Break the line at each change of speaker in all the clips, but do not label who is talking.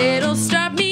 It'll stop me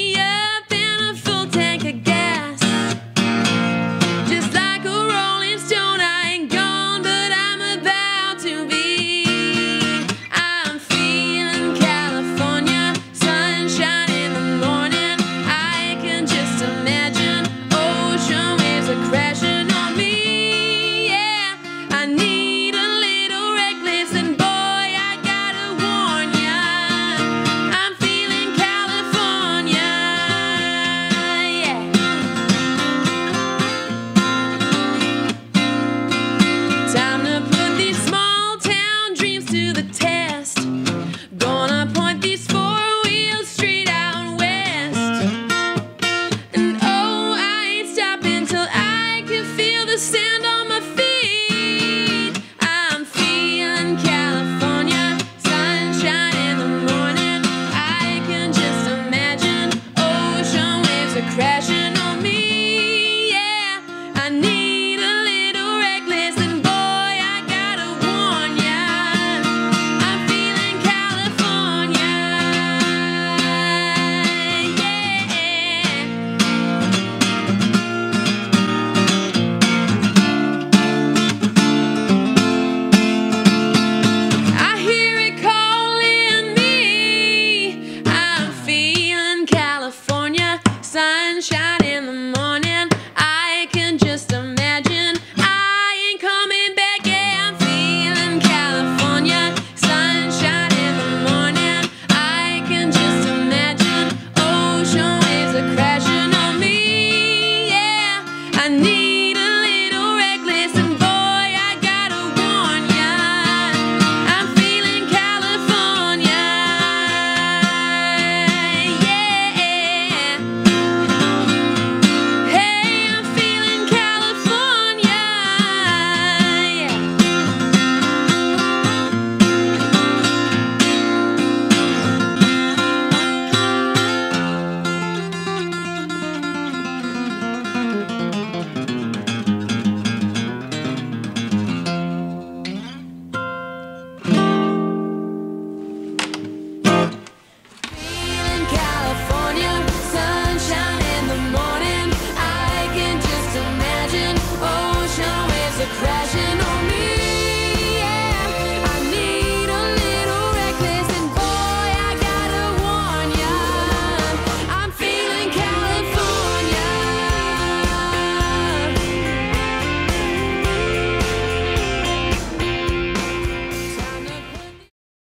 sunshine.